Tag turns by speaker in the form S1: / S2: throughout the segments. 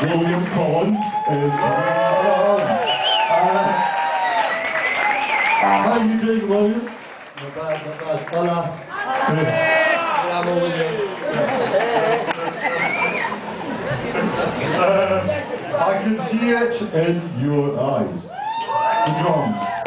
S1: William Collins is coming along. Uh, how you doing, William?
S2: Not bad, not bad. Hola.
S1: Good.
S2: Yeah, I'm with.
S1: Uh, I can see it in your eyes. The drums.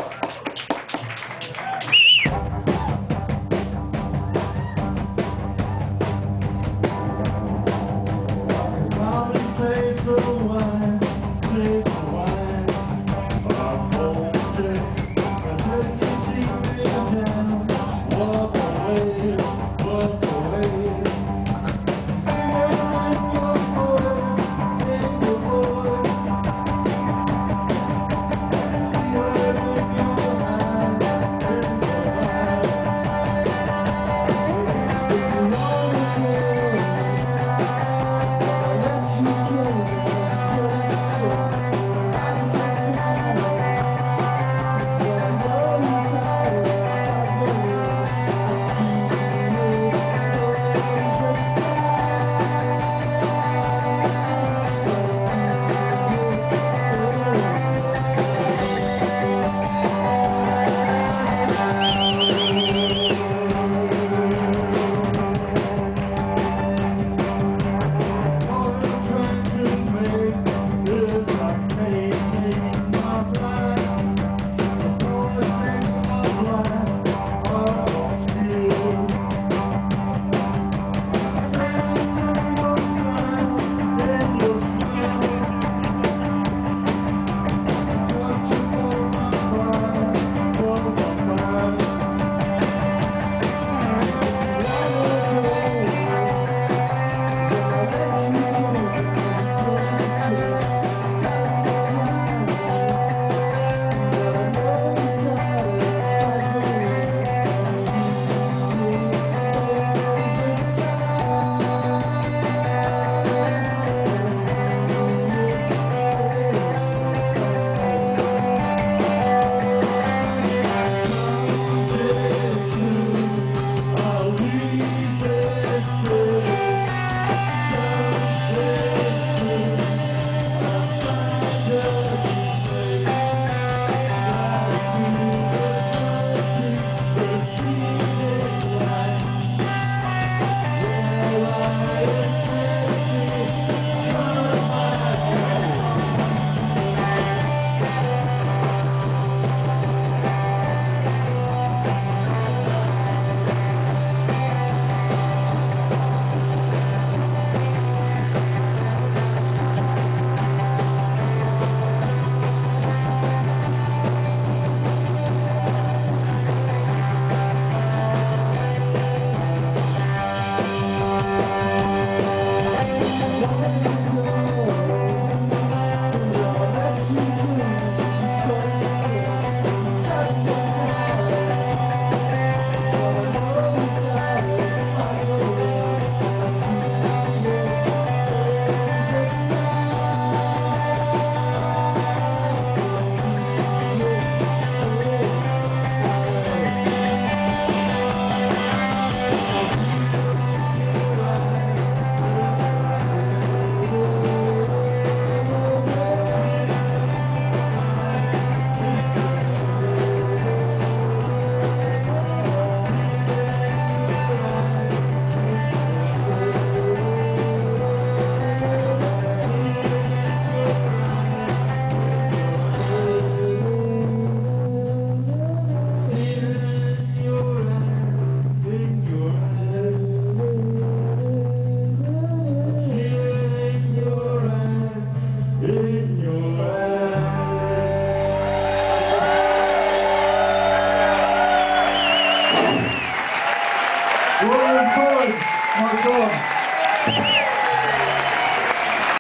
S1: William Collins, my God.